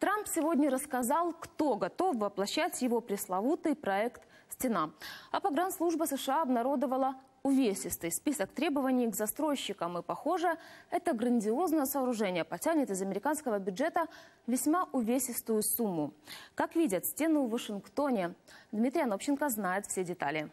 Трамп сегодня рассказал, кто готов воплощать его пресловутый проект «Стена». А погранслужба США обнародовала увесистый список требований к застройщикам. И, похоже, это грандиозное сооружение потянет из американского бюджета весьма увесистую сумму. Как видят стену в Вашингтоне, Дмитрий Анопченко знает все детали.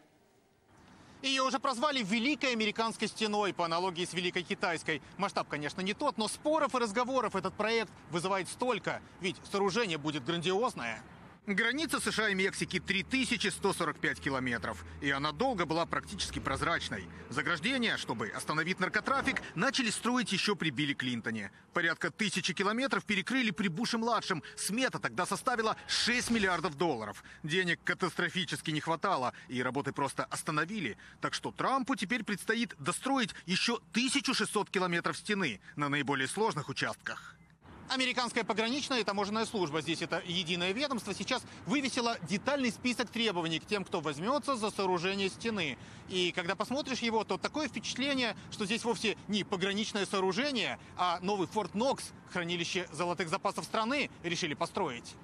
Ее уже прозвали Великой Американской стеной по аналогии с Великой Китайской. Масштаб, конечно, не тот, но споров и разговоров этот проект вызывает столько. Ведь сооружение будет грандиозное. Граница США и Мексики 3145 километров, и она долго была практически прозрачной. Заграждения, чтобы остановить наркотрафик, начали строить еще при Билли Клинтоне. Порядка тысячи километров перекрыли при Буше-младшем. Смета тогда составила 6 миллиардов долларов. Денег катастрофически не хватало, и работы просто остановили. Так что Трампу теперь предстоит достроить еще 1600 километров стены на наиболее сложных участках. Американская пограничная и таможенная служба, здесь это единое ведомство, сейчас вывесила детальный список требований к тем, кто возьмется за сооружение стены. И когда посмотришь его, то такое впечатление, что здесь вовсе не пограничное сооружение, а новый Форт Нокс, хранилище золотых запасов страны, решили построить.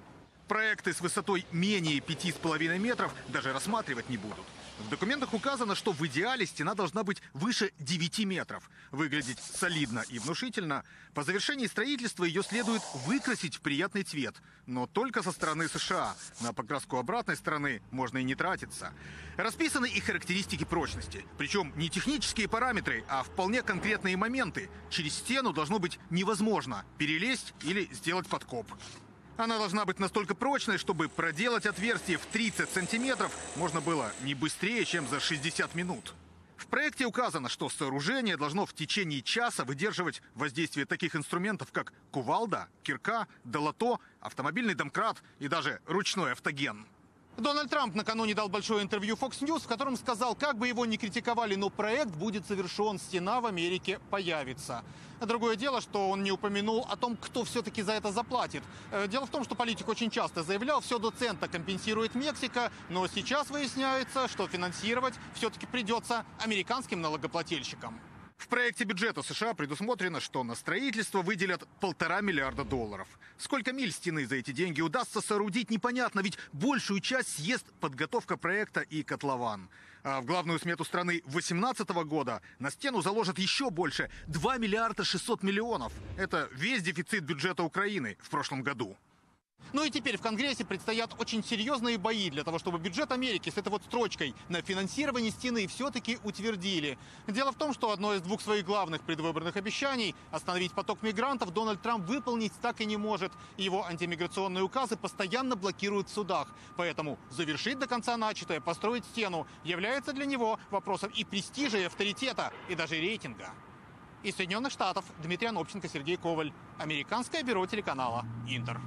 Проекты с высотой менее 5,5 метров даже рассматривать не будут. В документах указано, что в идеале стена должна быть выше 9 метров, выглядеть солидно и внушительно. По завершении строительства ее следует выкрасить в приятный цвет, но только со стороны США. На покраску обратной стороны можно и не тратиться. Расписаны и характеристики прочности. Причем не технические параметры, а вполне конкретные моменты. Через стену должно быть невозможно перелезть или сделать подкоп. Она должна быть настолько прочной, чтобы проделать отверстие в 30 сантиметров можно было не быстрее, чем за 60 минут. В проекте указано, что сооружение должно в течение часа выдерживать воздействие таких инструментов, как кувалда, кирка, долото, автомобильный домкрат и даже ручной автоген. Дональд Трамп накануне дал большое интервью Fox News, в котором сказал, как бы его ни критиковали, но проект будет завершен, стена в Америке появится. Другое дело, что он не упомянул о том, кто все-таки за это заплатит. Э, дело в том, что политик очень часто заявлял, все до цента компенсирует Мексика, но сейчас выясняется, что финансировать все-таки придется американским налогоплательщикам. В проекте бюджета США предусмотрено, что на строительство выделят полтора миллиарда долларов. Сколько миль стены за эти деньги удастся соорудить, непонятно, ведь большую часть съест подготовка проекта и котлован. А в главную смету страны 2018 года на стену заложат еще больше – 2 миллиарда 600 миллионов. Это весь дефицит бюджета Украины в прошлом году. Ну и теперь в Конгрессе предстоят очень серьезные бои для того, чтобы бюджет Америки с этой вот строчкой на финансирование стены все-таки утвердили. Дело в том, что одно из двух своих главных предвыборных обещаний – остановить поток мигрантов – Дональд Трамп выполнить так и не может. Его антимиграционные указы постоянно блокируют в судах. Поэтому завершить до конца начатое, построить стену является для него вопросом и престижа, и авторитета, и даже рейтинга. Из Соединенных Штатов Дмитрий Анопченко, Сергей Коваль. Американское бюро телеканала «Интер».